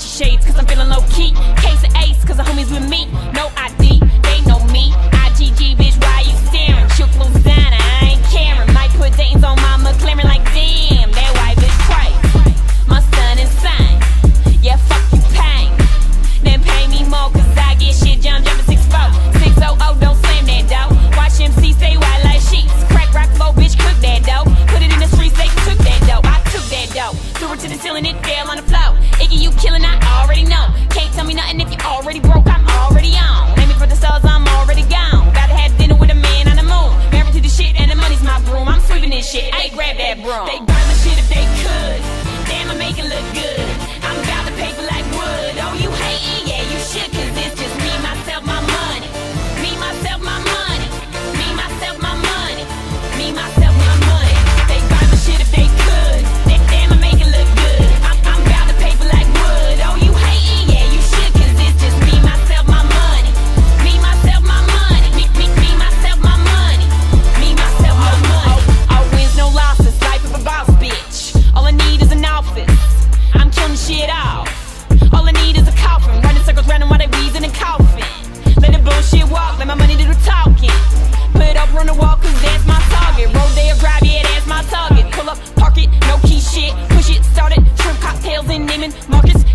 shades, cause I'm feeling low key. Case of ace, cause the homies with me. No ID, they know me. Killing it, fail on the flow. Iggy, you killing, I already know. Can't tell me nothing if you already broke. Jackson, Marcus,